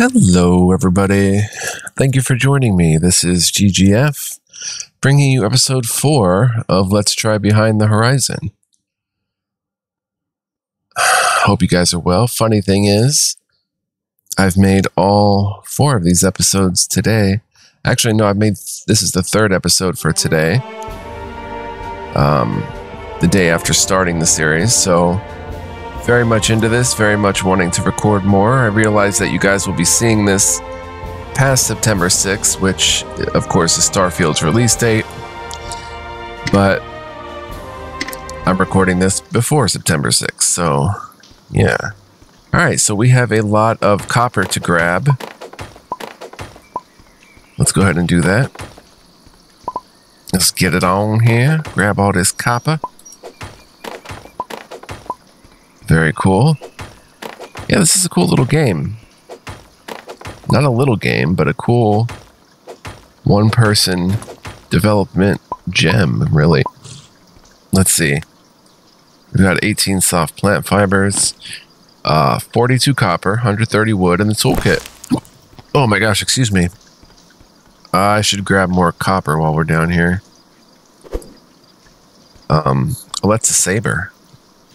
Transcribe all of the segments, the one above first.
Hello, everybody. Thank you for joining me. This is GGF, bringing you episode four of Let's Try Behind the Horizon. Hope you guys are well. Funny thing is, I've made all four of these episodes today. Actually, no, I've made this is the third episode for today. Um, the day after starting the series, so very much into this, very much wanting to record more. I realize that you guys will be seeing this past September 6th, which, of course, is Starfield's release date. But I'm recording this before September 6th, so yeah. All right, so we have a lot of copper to grab. Let's go ahead and do that. Let's get it on here. Grab all this copper. Very cool. Yeah, this is a cool little game. Not a little game, but a cool one person development gem, really. Let's see. We've got 18 soft plant fibers, uh, 42 copper, 130 wood in the toolkit. Oh my gosh, excuse me. I should grab more copper while we're down here. Um, oh, that's a saber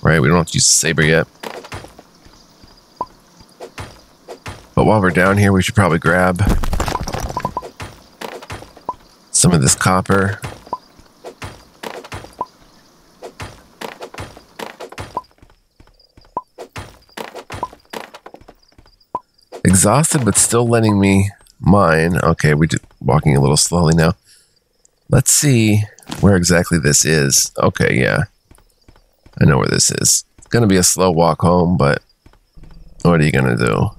right? We don't have to use saber yet. But while we're down here, we should probably grab some of this copper. Exhausted, but still letting me mine. Okay, we're walking a little slowly now. Let's see where exactly this is. Okay, yeah. I know where this is. It's going to be a slow walk home, but what are you going to do?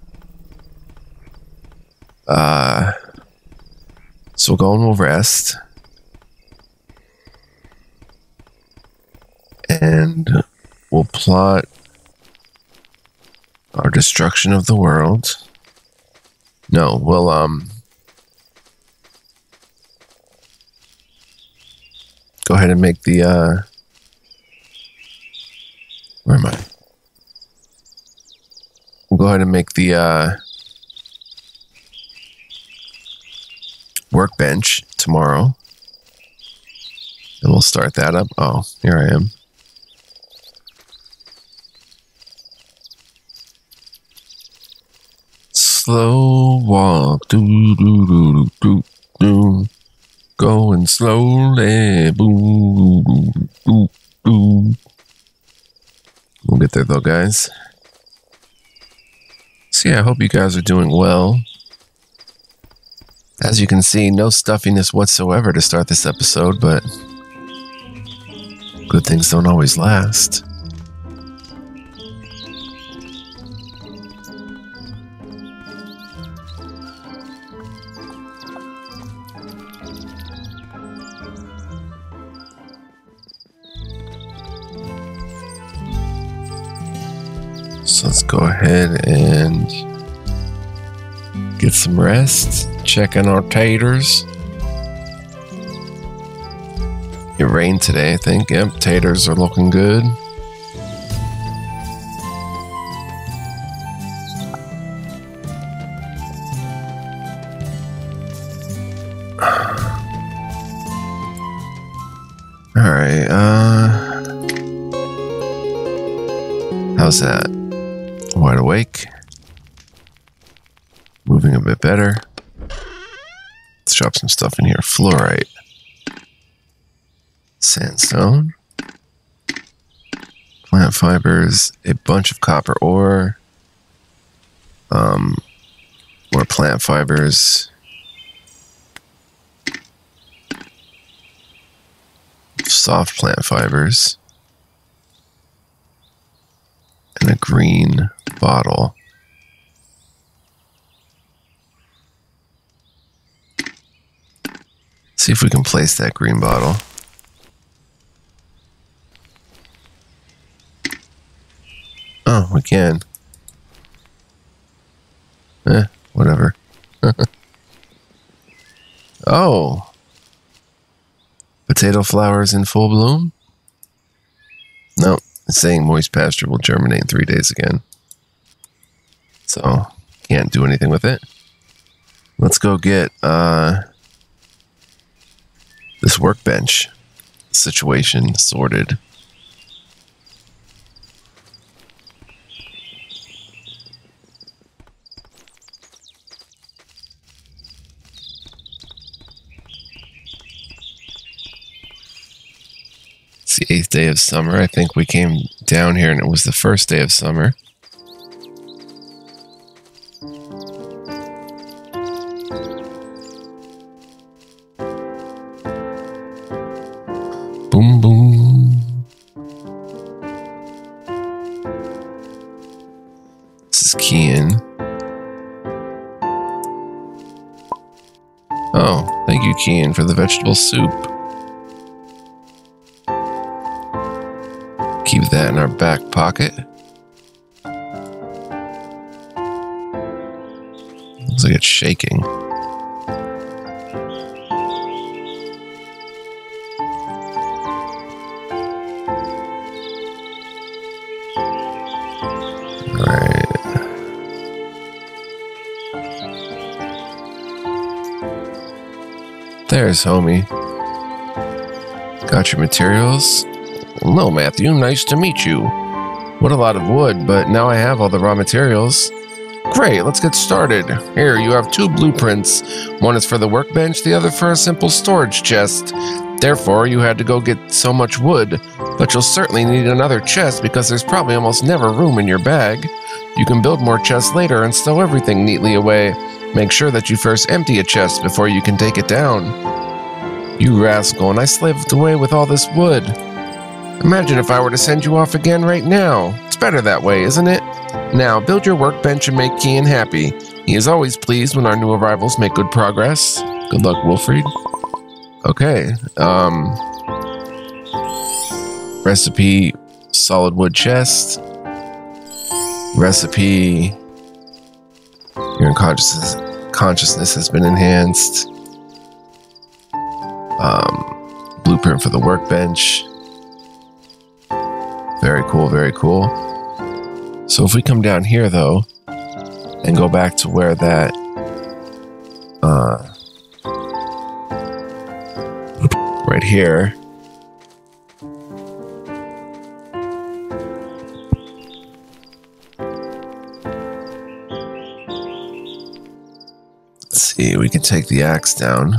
Uh, so we'll go and we'll rest. And we'll plot our destruction of the world. No, we'll, um, go ahead and make the, uh, where am I? We'll go ahead and make the uh, workbench tomorrow. And we'll start that up. Oh, here I am. Slow walk, do do do do do, going slowly, boo boo boo boo. We'll get there though, guys. So yeah, I hope you guys are doing well. As you can see, no stuffiness whatsoever to start this episode, but good things don't always last. Let's go ahead and get some rest. Check our taters. It rained today, I think. Yep, taters are looking good. All right. Uh, how's that? Sandstone. Plant fibers. A bunch of copper ore. Um, more plant fibers. Soft plant fibers. And a green bottle. See if we can place that green bottle. Can. Eh, whatever. oh. Potato flowers in full bloom? No, it's saying moist pasture will germinate in three days again. So Can't do anything with it. Let's go get uh, this workbench situation sorted. It's the eighth day of summer. I think we came down here and it was the first day of summer. Boom, boom. This is Kian. Oh, thank you, Kian, for the vegetable soup. That in our back pocket. Looks like it's shaking. There's homie. Got your materials? Hello, Matthew. Nice to meet you. What a lot of wood, but now I have all the raw materials. Great, let's get started. Here, you have two blueprints. One is for the workbench, the other for a simple storage chest. Therefore, you had to go get so much wood, but you'll certainly need another chest because there's probably almost never room in your bag. You can build more chests later and stow everything neatly away. Make sure that you first empty a chest before you can take it down. You rascal, and I slaved away with all this wood. Imagine if I were to send you off again right now. It's better that way, isn't it? Now, build your workbench and make Kian happy. He is always pleased when our new arrivals make good progress. Good luck, Wilfried. Okay. Um. Recipe solid wood chest. Recipe. Your unconsciousness consciousness has been enhanced. Um, blueprint for the workbench. Very cool, very cool. So if we come down here though, and go back to where that uh right here. Let's see, we can take the axe down.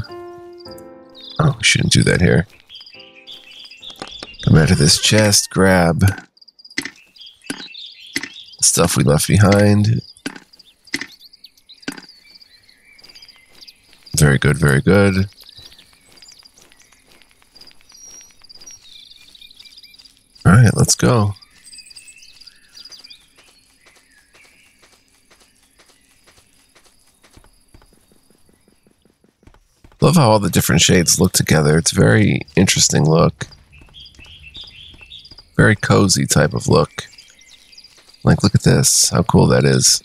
Oh, we shouldn't do that here. Come out of this chest, grab stuff we left behind. Very good, very good. All right, let's go. Love how all the different shades look together. It's a very interesting look. Very cozy type of look. Like, look at this. How cool that is.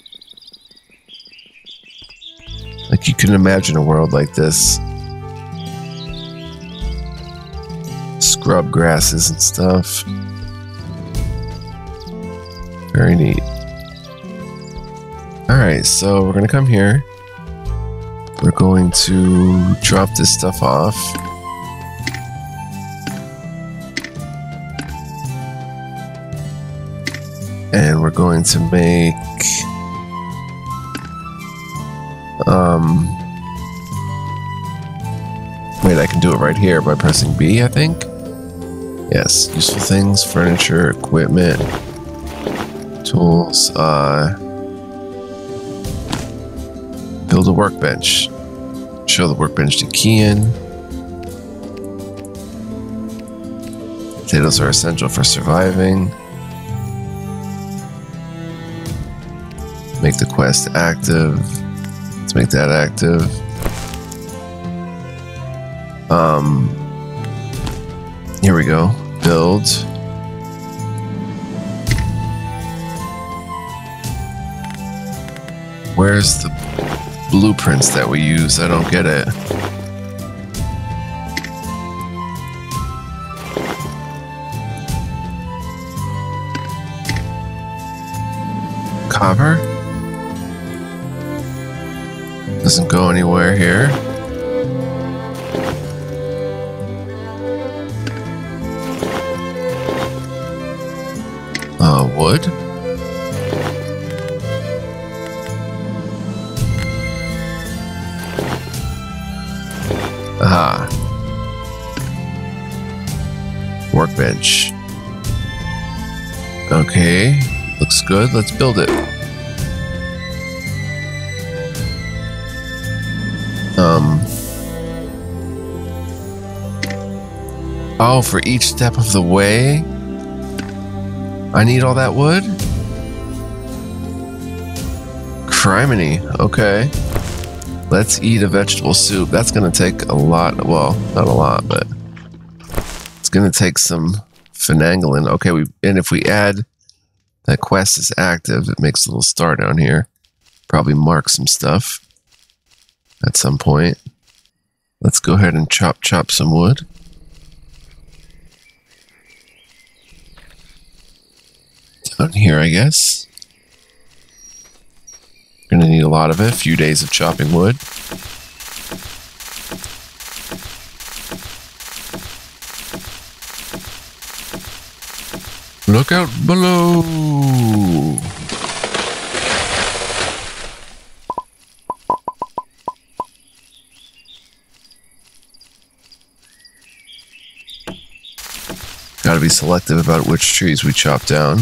Like, you can imagine a world like this. Scrub grasses and stuff. Very neat. Alright, so we're to come here. We're going to drop this stuff off. Going to make um Wait, I can do it right here by pressing B, I think. Yes, useful things, furniture, equipment, tools, uh build a workbench. Show the workbench to Kian. Potatoes are essential for surviving. Quest active. Let's make that active. Um, here we go. Build. Where's the blueprints that we use? I don't get it. Copper? Doesn't go anywhere here. Uh, wood? Aha. Workbench. Okay, looks good. Let's build it. Oh, for each step of the way? I need all that wood? Criminy. Okay. Let's eat a vegetable soup. That's going to take a lot. Well, not a lot, but it's going to take some finagling. Okay, we and if we add that quest is active, it makes a little star down here. Probably mark some stuff at some point. Let's go ahead and chop chop some wood. Here, I guess. Gonna need a lot of it. A few days of chopping wood. Look out below! Gotta be selective about which trees we chop down.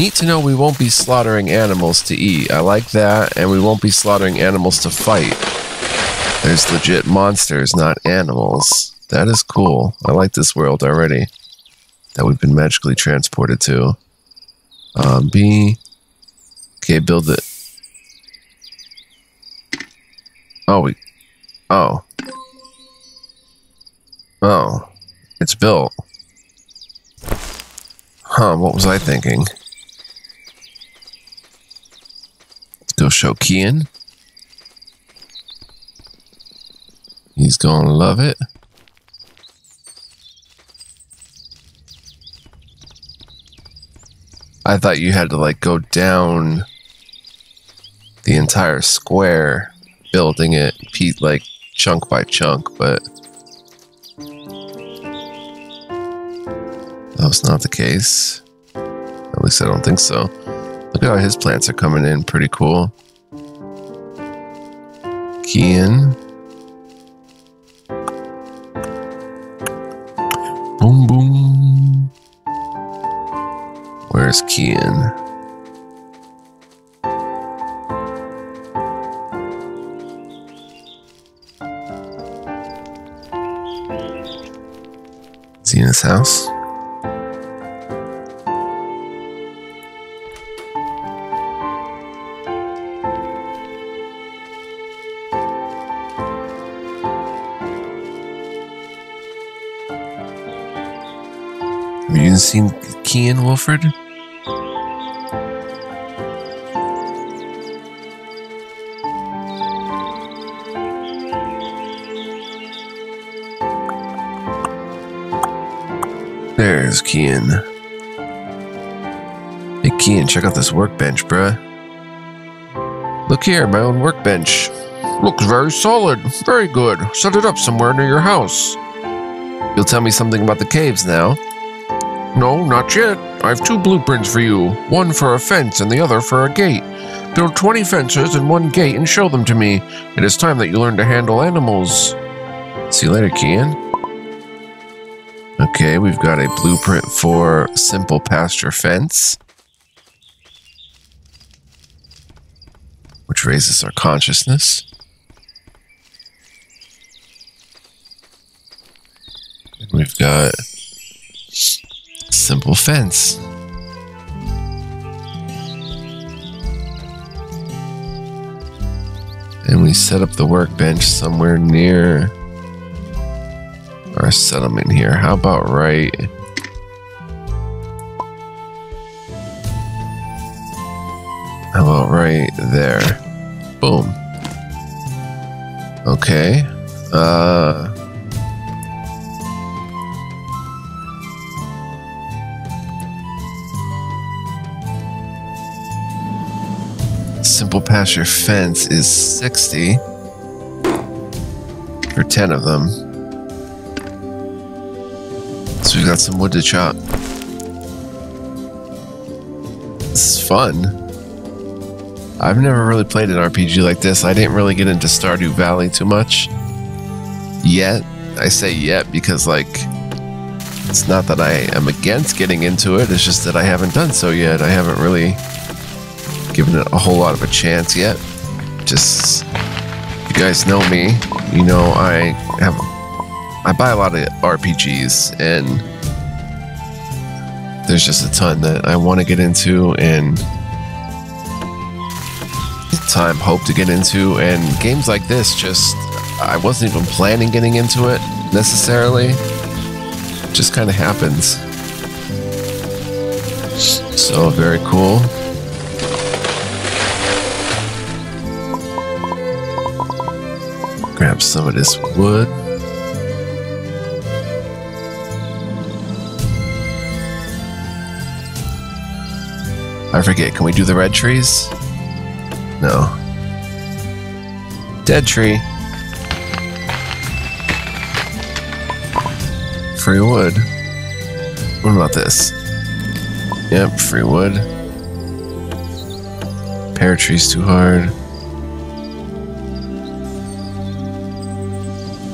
Neat to know we won't be slaughtering animals to eat. I like that, and we won't be slaughtering animals to fight. There's legit monsters, not animals. That is cool. I like this world already. That we've been magically transported to. Um, B. Okay, build it. Oh, we. Oh. Oh. It's built. Huh, what was I thinking? Let's show Kian. He's gonna love it. I thought you had to like go down the entire square building it Pete like chunk by chunk, but that was not the case. At least I don't think so. Look at how his plants are coming in pretty cool. Kian. Boom boom. Where's Kian? Is he in his house? Seen Kian Wilfried? There's Kian. Hey Kian, check out this workbench, bruh. Look here, my own workbench. Looks very solid. Very good. Set it up somewhere near your house. You'll tell me something about the caves now. No, not yet. I have two blueprints for you. One for a fence and the other for a gate. Build 20 fences and one gate and show them to me. It is time that you learn to handle animals. See you later, Kian. Okay, we've got a blueprint for simple pasture fence. Which raises our consciousness. And we've got simple fence. And we set up the workbench somewhere near our settlement here. How about right? How about right there? Boom. Okay. Uh. Simple Pasture Fence is 60 for 10 of them. So we've got some wood to chop. This is fun. I've never really played an RPG like this. I didn't really get into Stardew Valley too much yet. I say yet because, like, it's not that I am against getting into it, it's just that I haven't done so yet. I haven't really given it a whole lot of a chance yet. Just, you guys know me, you know I have, I buy a lot of RPGs and there's just a ton that I want to get into and time hope to get into and games like this just I wasn't even planning getting into it necessarily. It just kind of happens. So very cool. Some of this wood. I forget, can we do the red trees? No. Dead tree. Free wood. What about this? Yep, free wood. Pear tree's too hard.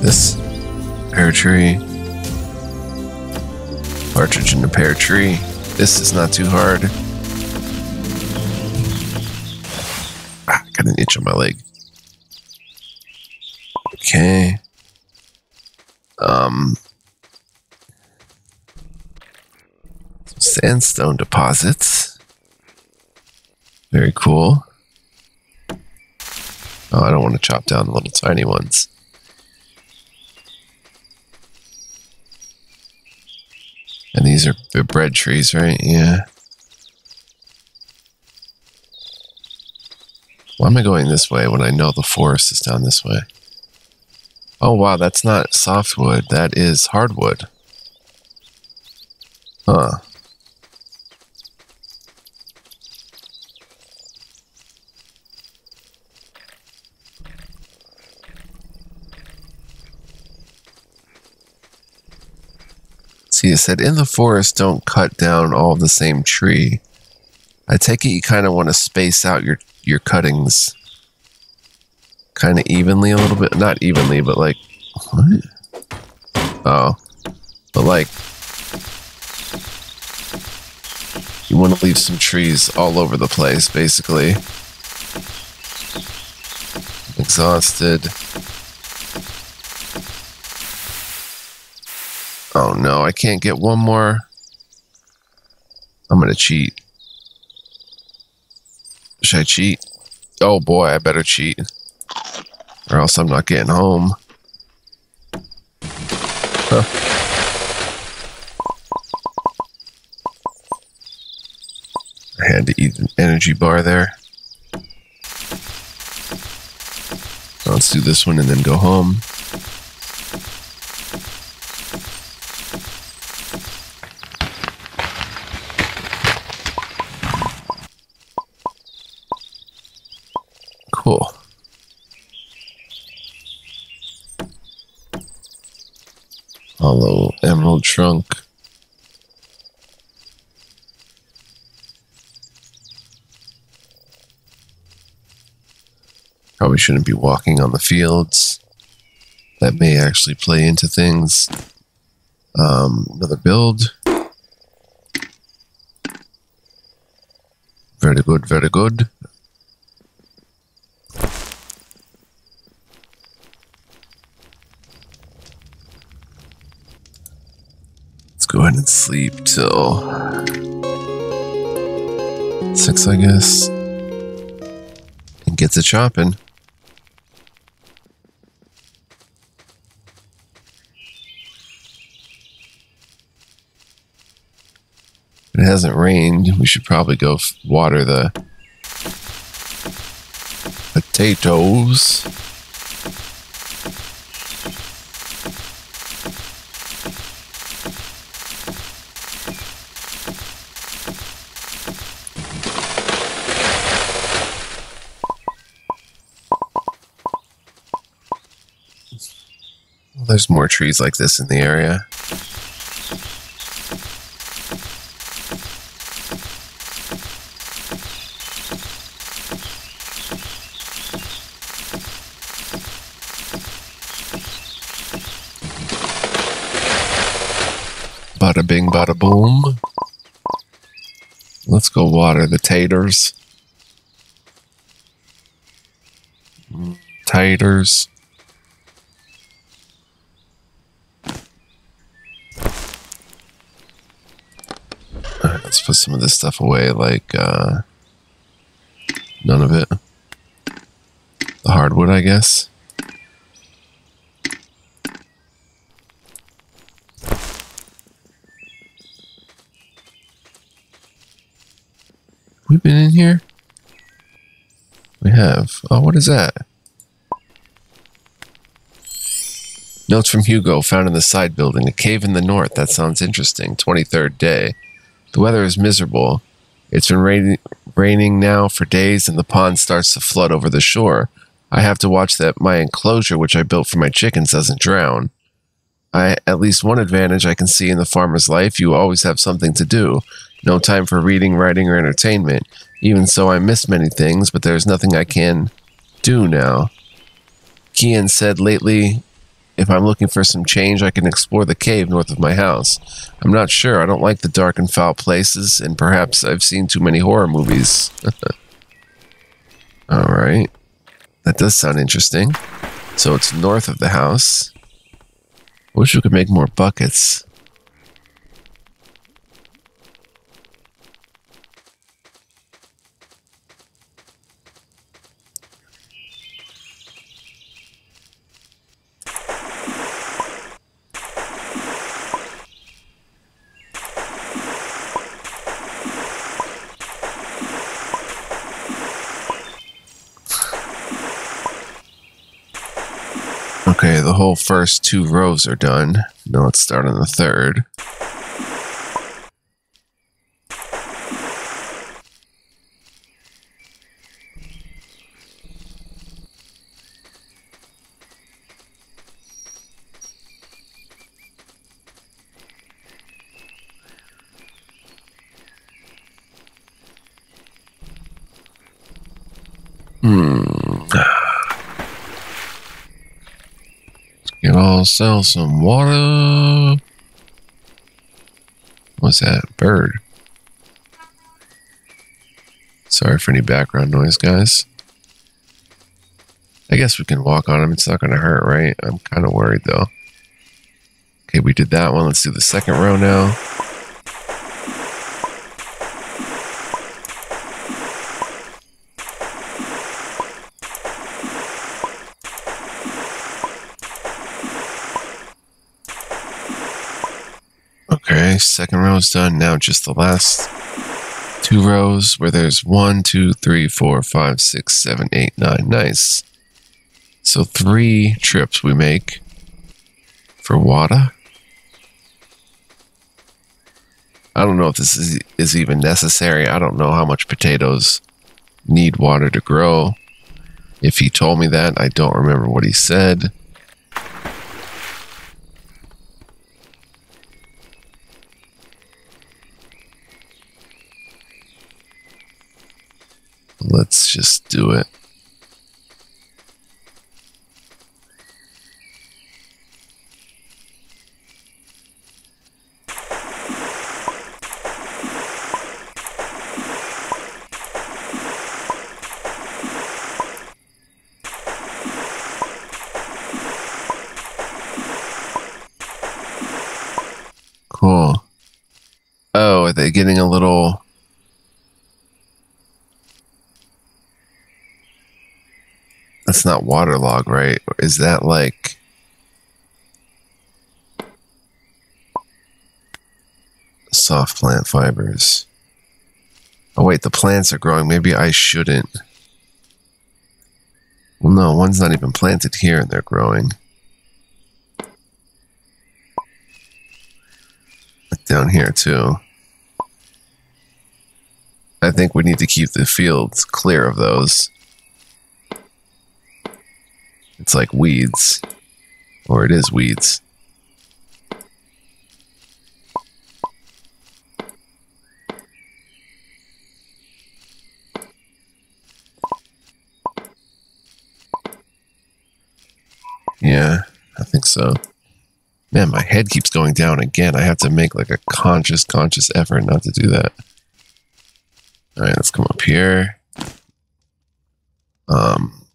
This pear tree. Partridge in the pear tree. This is not too hard. Ah, got an itch on my leg. Okay. Um, sandstone deposits. Very cool. Oh, I don't want to chop down the little tiny ones. And these are the bread trees, right? Yeah. Why am I going this way when I know the forest is down this way? Oh, wow, that's not softwood. That is hardwood. Huh. See, it said in the forest, don't cut down all the same tree. I take it you kind of want to space out your, your cuttings kind of evenly a little bit. Not evenly, but like, what? Oh, but like, you want to leave some trees all over the place, basically. Exhausted. No, I can't get one more. I'm gonna cheat. Should I cheat? Oh boy, I better cheat. Or else I'm not getting home. Huh. I had to eat an energy bar there. Let's do this one and then go home. Trunk. Probably shouldn't be walking on the fields. That may actually play into things. Um, another build. Very good, very good. And sleep till six, I guess. And get to chopping. It hasn't rained. We should probably go water the potatoes. There's more trees like this in the area. Bada bing, bada boom. Let's go water the taters. Taters. Alright, let's put some of this stuff away, like, uh, none of it. The hardwood, I guess. We've been in here? We have. Oh, what is that? Notes from Hugo found in the side building. A cave in the north. That sounds interesting. 23rd day. The weather is miserable. It's been raining, raining now for days and the pond starts to flood over the shore. I have to watch that my enclosure, which I built for my chickens, doesn't drown. I, at least one advantage I can see in the farmer's life, you always have something to do. No time for reading, writing, or entertainment. Even so, I miss many things, but there's nothing I can do now. Kian said lately, if I'm looking for some change, I can explore the cave north of my house. I'm not sure. I don't like the dark and foul places, and perhaps I've seen too many horror movies. All right. That does sound interesting. So it's north of the house. Wish we could make more buckets. Okay, the whole first two rows are done. Now let's start on the third. I'll sell some water. What's that? Bird. Sorry for any background noise, guys. I guess we can walk on him. It's not going to hurt, right? I'm kind of worried, though. Okay, we did that one. Let's do the second row now. Okay, second row is done. Now just the last two rows where there's one, two, three, four, five, six, seven, eight, nine. Nice. So three trips we make for Wada. I don't know if this is, is even necessary. I don't know how much potatoes need water to grow. If he told me that, I don't remember what he said. Let's just it. Cool. Oh, are they getting a little That's not waterlog, right? Is that like soft plant fibers? Oh wait, the plants are growing. Maybe I shouldn't. Well, no, one's not even planted here and they're growing. Down here too. I think we need to keep the fields clear of those. It's like weeds. Or it is weeds. Yeah, I think so. Man, my head keeps going down again. I have to make like a conscious, conscious effort not to do that. All right, let's come up here. Um,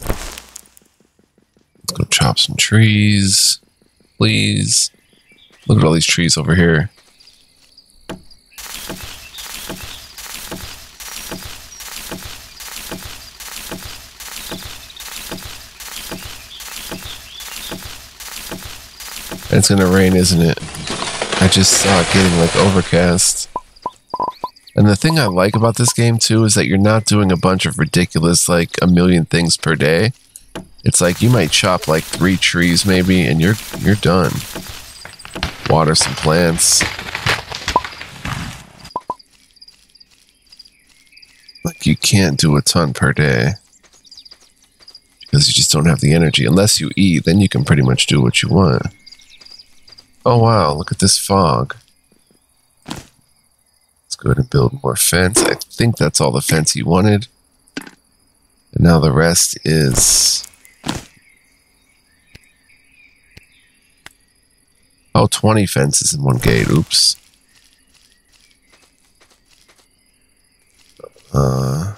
let's go chop some trees, please. Look at all these trees over here. It's gonna rain, isn't it? I just saw it getting like overcast. And the thing I like about this game too is that you're not doing a bunch of ridiculous, like a million things per day. It's like you might chop like three trees maybe, and you're you're done. Water some plants. Like you can't do a ton per day because you just don't have the energy. Unless you eat, then you can pretty much do what you want. Oh wow, look at this fog. Let's go ahead and build more fence. I think that's all the fence he wanted. And now the rest is... Oh, 20 fences in one gate. Oops. Uh...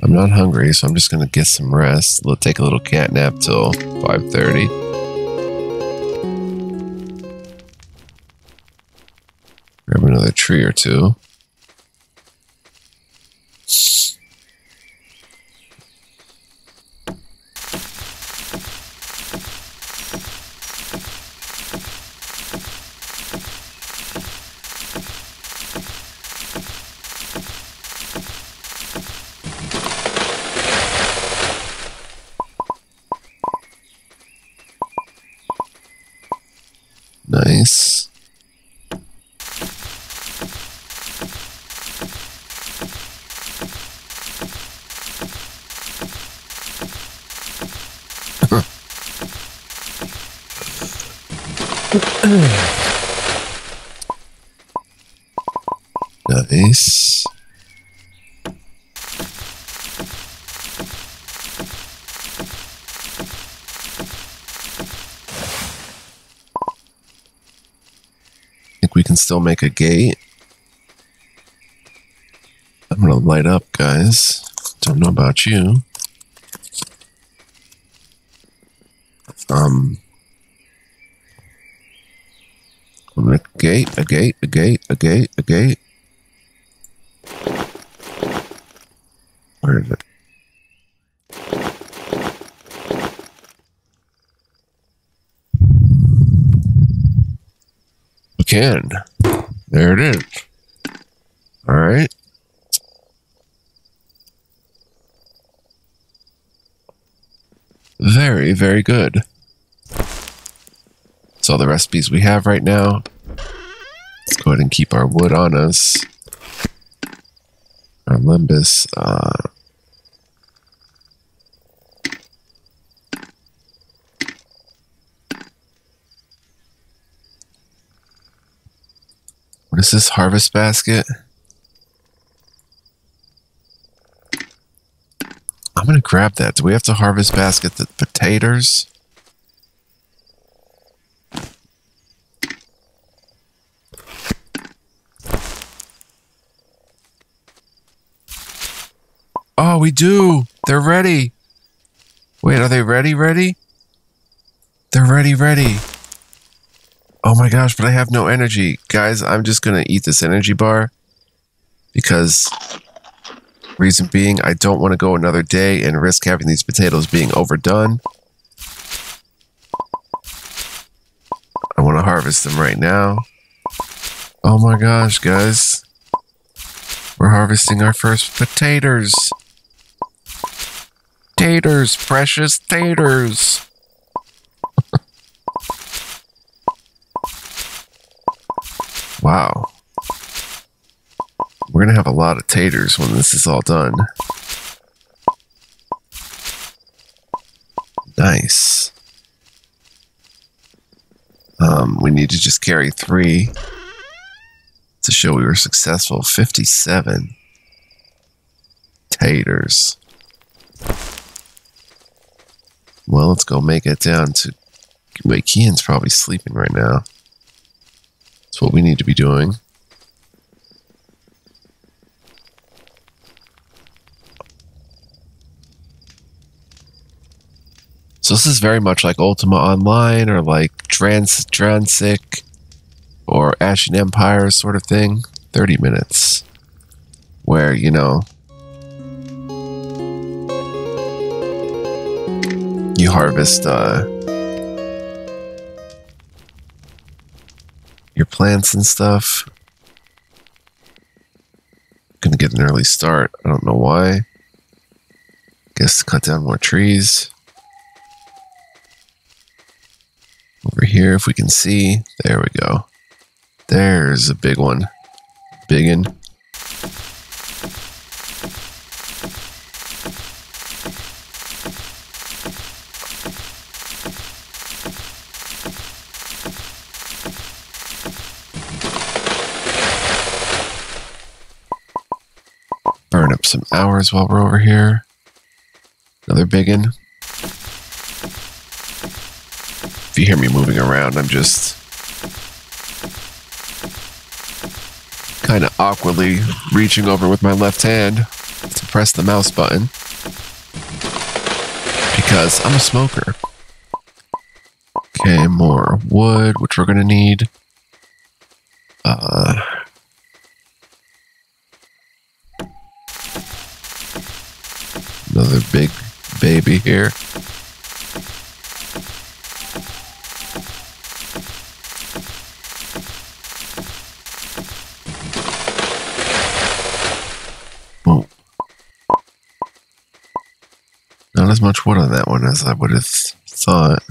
I'm not hungry, so I'm just gonna get some rest. We'll take a little cat nap till 5:30. Grab another tree or two. Nice. Nice. I think we can still make a gate. I'm gonna light up, guys. Don't know about you. Um, a gate, a gate, a gate, a gate, a gate. Where is it? We can. There it is. All right. Very, very good. That's all the recipes we have right now. Ahead and keep our wood on us. Our limbus. Uh, what is this harvest basket? I'm gonna grab that. Do we have to harvest basket the potatoes? Oh, we do. They're ready. Wait, are they ready? Ready? They're ready, ready. Oh my gosh, but I have no energy. Guys, I'm just gonna eat this energy bar because Reason being, I don't want to go another day and risk having these potatoes being overdone. I want to harvest them right now. Oh my gosh, guys. We're harvesting our first potatoes. Taters, precious taters. Wow. We're going to have a lot of taters when this is all done. Nice. Um, we need to just carry three to show we were successful. 57 taters. Well, let's go make it down to. Wait, Kian's probably sleeping right now. That's what we need to be doing. So this is very much like Ultima Online or like Trans Dransik or Ashen Empire sort of thing. 30 minutes. Where, you know, harvest uh, your plants and stuff. Gonna get an early start. I don't know why. Guess to cut down more trees. Over here, if we can see. There we go. There's a big one. Biggin. While we're over here. Another biggin. If you hear me moving around, I'm just kind of awkwardly reaching over with my left hand to press the mouse button because I'm a smoker. Okay, more wood, which we're gonna need. Uh, another big baby here. Well, not as much wood on that one as I would have thought.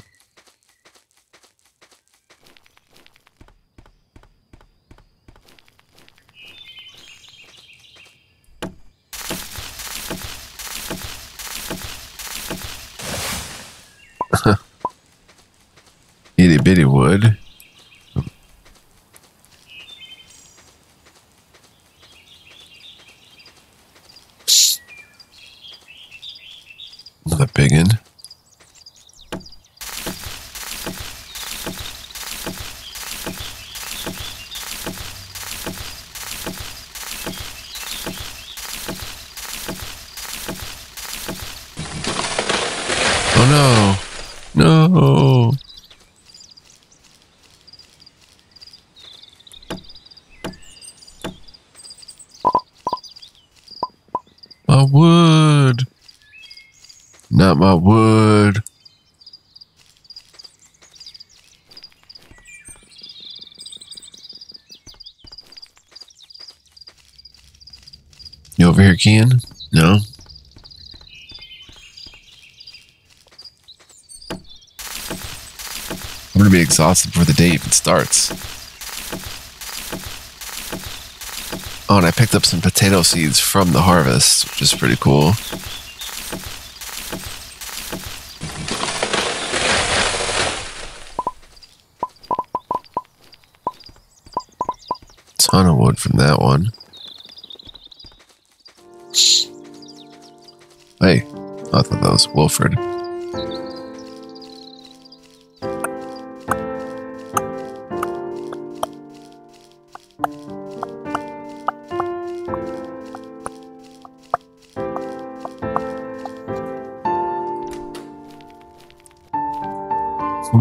Itty bitty wood. Another big one. Oh no! No! My wood! Not my wood. You over here, Kian? No? Gonna be exhausted before the day even starts. Oh, and I picked up some potato seeds from the harvest, which is pretty cool. Ton of wood from that one. Hey, I thought that was Wilfried.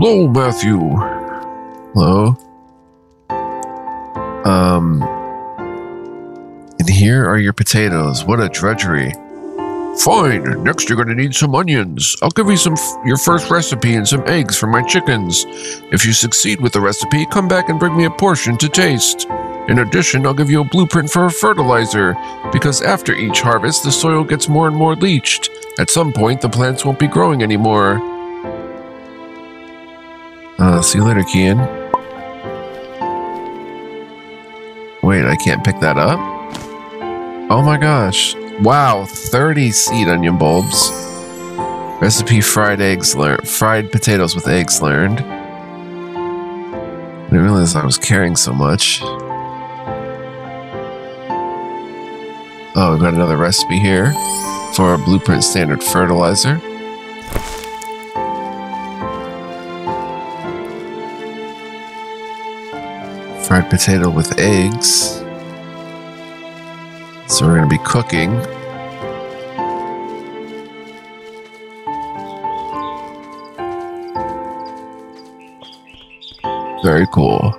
Hello, Matthew. Hello. Um, and here are your potatoes. What a drudgery. Fine. Next, you're going to need some onions. I'll give you some f- your first recipe and some eggs for my chickens. If you succeed with the recipe, come back and bring me a portion to taste. In addition, I'll give you a blueprint for a fertilizer, because after each harvest, the soil gets more and more leached. At some point, the plants won't be growing anymore. Uh, see you later, Kian. Wait, I can't pick that up? Oh my gosh. Wow, 30 seed onion bulbs. Recipe fried eggs learned. Fried potatoes with eggs learned. I didn't realize I was carrying so much. Oh, we've got another recipe here for a blueprint standard fertilizer. Fried potato with eggs. So we're going to be cooking. Very cool.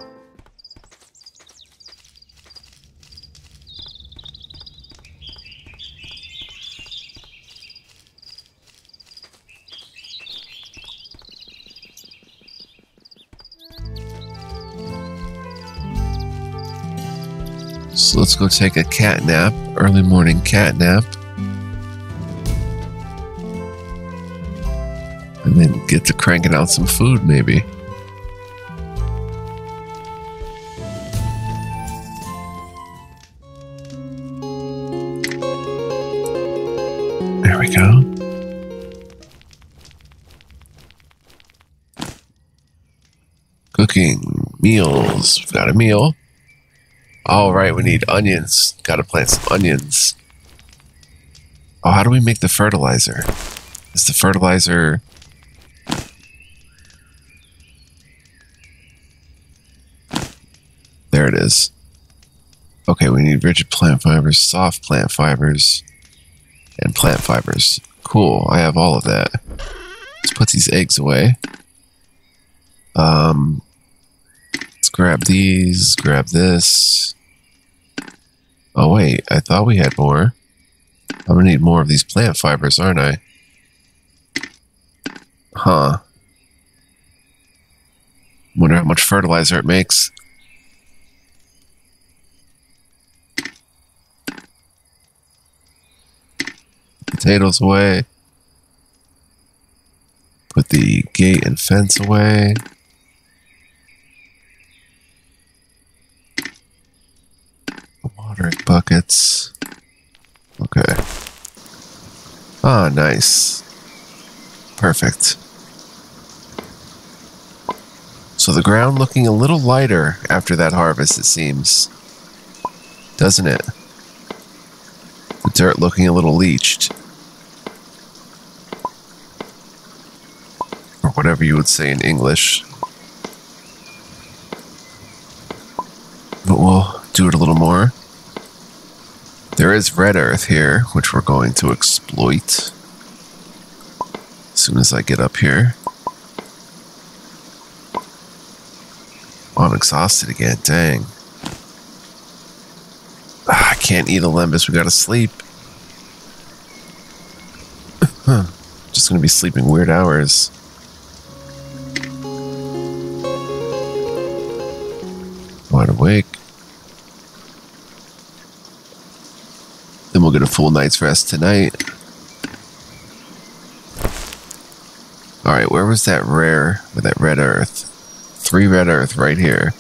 Let's go take a cat nap, early morning cat nap. And then get to cranking out some food, maybe. There we go. Cooking meals. We've got a meal. All right, we need onions. Got to plant some onions. Oh, how do we make the fertilizer? Is the fertilizer. There it is. Okay, we need rigid plant fibers, soft plant fibers, and plant fibers. Cool, I have all of that. Let's put these eggs away. Um, let's grab these, grab this. Oh, wait, I thought we had more. I'm gonna need more of these plant fibers, aren't I? Huh. Wonder how much fertilizer it makes. Potatoes away. Put the gate and fence away. Buckets. Okay. Ah, nice. Perfect. So the ground looking a little lighter after that harvest, it seems. Doesn't it? The dirt looking a little leached. Or whatever you would say in English. But we'll do it a little more. There is red earth here, which we're going to exploit. As soon as I get up here. Oh, I'm exhausted again, dang. Ah, I can't eat a lembas. we gotta sleep. Just gonna be sleeping weird hours. Full night's rest tonight. Alright, where was that rare, with that red earth? Three red earth right here.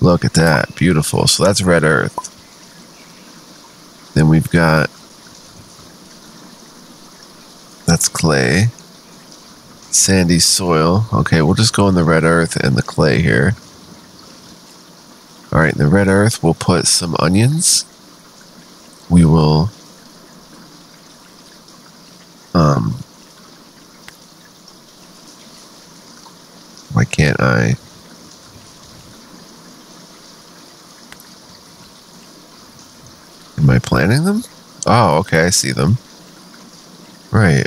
Look at that. Beautiful. So that's red earth. Then we've got. That's clay. Sandy soil. Okay, we'll just go in the red earth and the clay here. Alright, in the red earth, we'll put some onions. We will. Um. Why can't I? Am I planting them? Oh, okay, I see them. Right.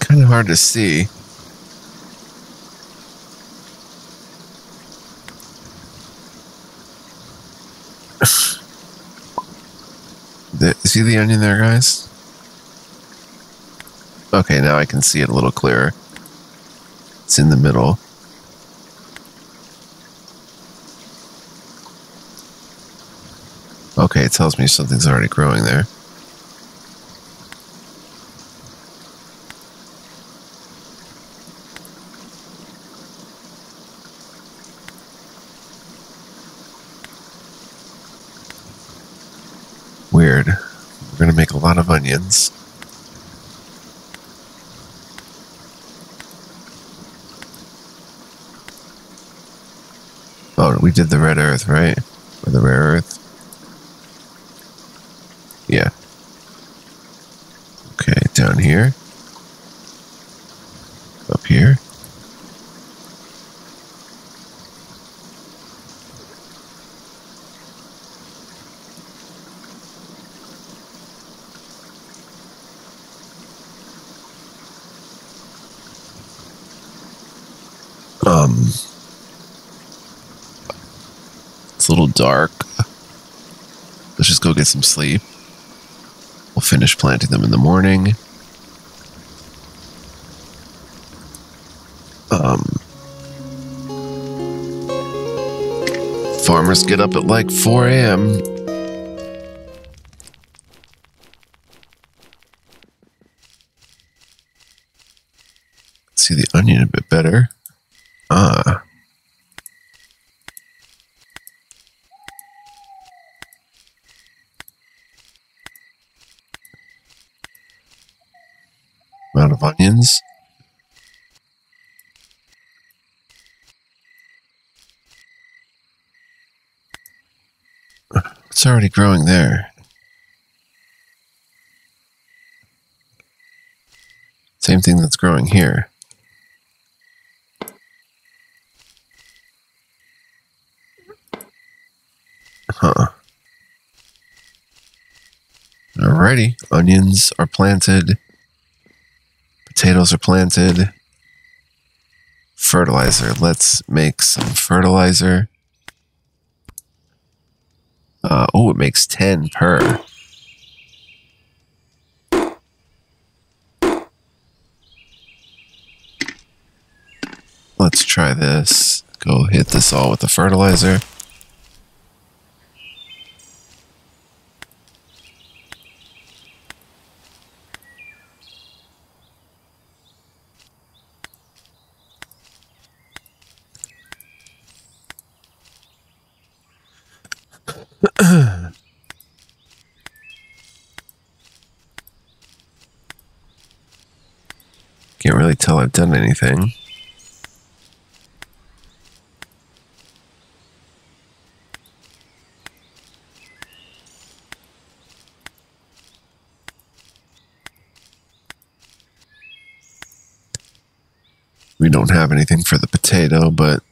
Kind of hard to see. See the onion there, guys? Okay, now I can see it a little clearer. It's in the middle. Okay, it tells me something's already growing there. lot of onions. Oh, we did the red earth, right? Or the rare earth? Yeah. Okay, down here. Up here. Um, it's a little dark. Let's just go get some sleep. We'll finish planting them in the morning. Um, farmers get up at like 4 a.m. See the onion a bit better. Ah. Amount of onions. It's already growing there. Same thing that's growing here. Huh. Alrighty. Onions are planted. Potatoes are planted. Fertilizer. Let's make some fertilizer. Uh, oh, it makes 10 per. Let's try this. Go hit this all with the fertilizer. Can't really tell I've done anything. We don't have anything for the potato, but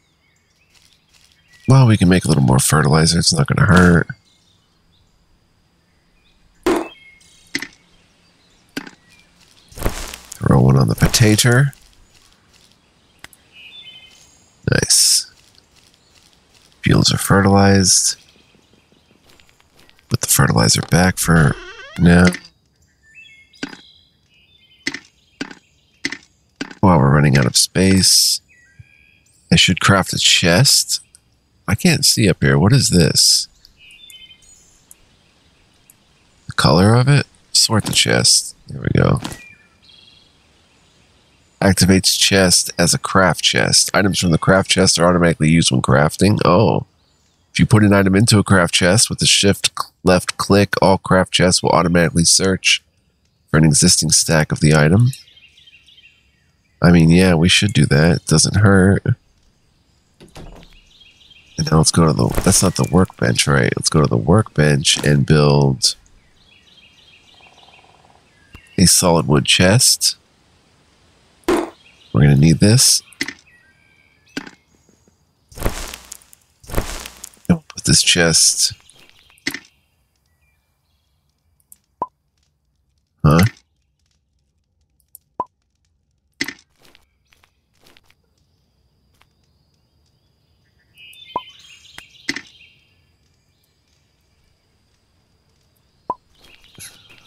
well, we can make a little more fertilizer. It's not going to hurt. Throw one on the potato. Nice. Fields are fertilized. Put the fertilizer back for now. While we're running out of space, I should craft a chest. I can't see up here. What is this? The color of it? Sort the chest. There we go. Activates chest as a craft chest. Items from the craft chest are automatically used when crafting. Oh. You put an item into a craft chest with the shift left click, all craft chests will automatically search for an existing stack of the item. I mean, yeah, we should do that. It doesn't hurt. And now let's go to the, that's not the workbench, right? Let's go to the workbench and build a solid wood chest. We're going to need this. Put this chest. Huh?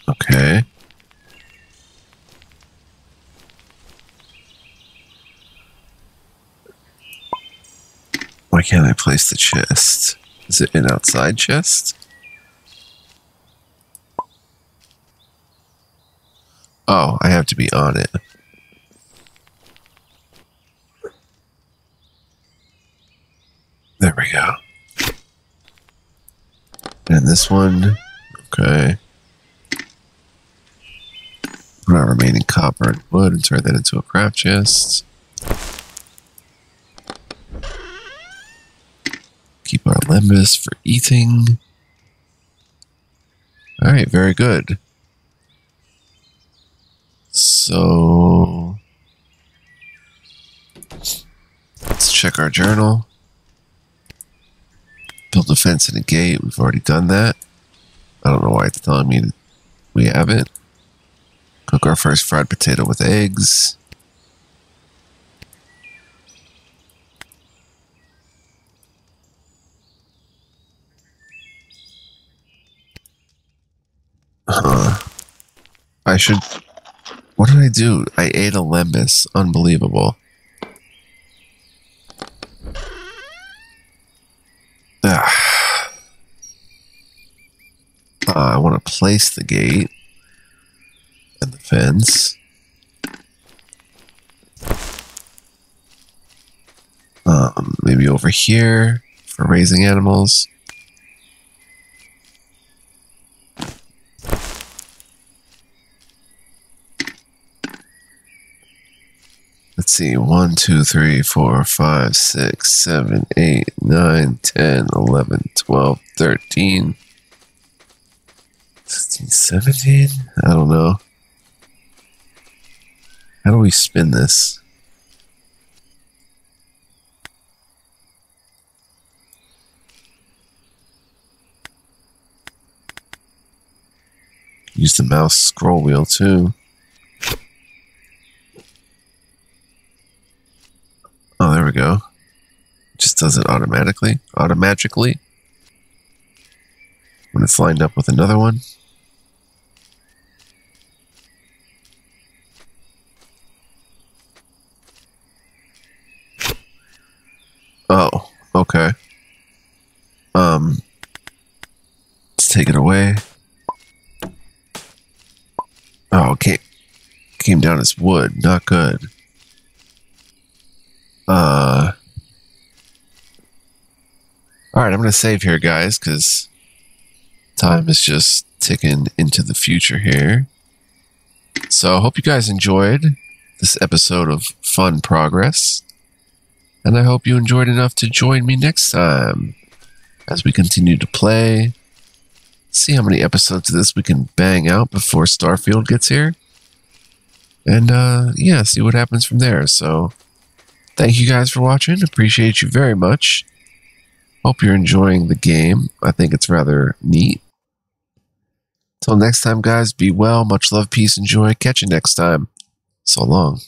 Okay. Why can't I place the chest? Is it an outside chest? Oh, I have to be on it. There we go. And this one, okay. Put our remaining copper and wood and turn that into a craft chest. Keep our lembas for eating. Alright, very good. So let's check our journal. Build a fence and a gate. We've already done that. I don't know why it's telling me we haven't. Cook our first fried potato with eggs. Huh. I should. What did I do? I ate a lembas. Unbelievable. Ah. Uh, I want to place the gate and the fence. Um, maybe over here for raising animals. Let's see. 1, 2, 3, 4, 5, 6, 7, 8, 9, 10, 11, 12, 13, 16, 17? I don't know. How do we spin this? Use the mouse scroll wheel too. Go. It just does it automatically, automatically. When it's lined up with another one. Oh, okay. Um, let's take it away. Oh, okay. Came down as wood. Not good. Uh. All right, I'm going to save here, guys, because time is just ticking into the future here. So I hope you guys enjoyed this episode of Fun Progress. And I hope you enjoyed enough to join me next time as we continue to play. See how many episodes of this we can bang out before Starfield gets here. And uh, yeah, see what happens from there. So thank you guys for watching. Appreciate you very much. Hope you're enjoying the game. I think it's rather neat. Till next time, guys, be well. Much love, peace, and joy. Catch you next time. So long.